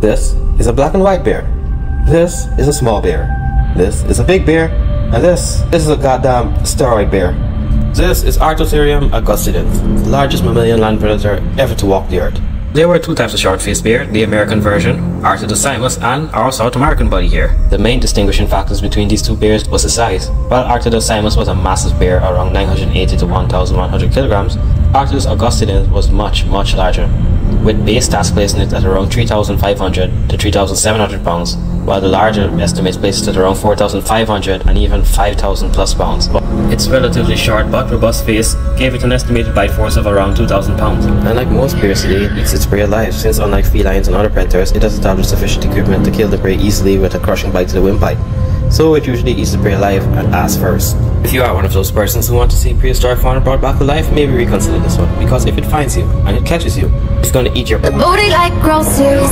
This is a black and white bear. This is a small bear. This is a big bear. And this, this is a goddamn steroid bear. This is Arctotherium angustidens, the largest mammalian land predator ever to walk the earth. There were two types of short-faced bear, the American version, Arctodus simus, and our South American buddy here. The main distinguishing factors between these two bears was the size. While Arctodus simus was a massive bear around 980 to 1100 kilograms, Arctodus angustidens was much, much larger, with base stats placing it at around 3500 to 3700 pounds, while the larger estimates place it at around 4,500 and even 5,000 plus pounds. But its relatively short but robust face gave it an estimated bite force of around 2,000 pounds. And like most today, it eats its prey alive, since unlike felines and other predators, it has established sufficient equipment to kill the prey easily with a crushing bite to the windpipe. So it usually eats the prey alive and ass first. If you are one of those persons who want to see prehistoric fauna brought back to life, maybe reconsider this one, because if it finds you and it catches you, it's gonna eat your Booty like groceries.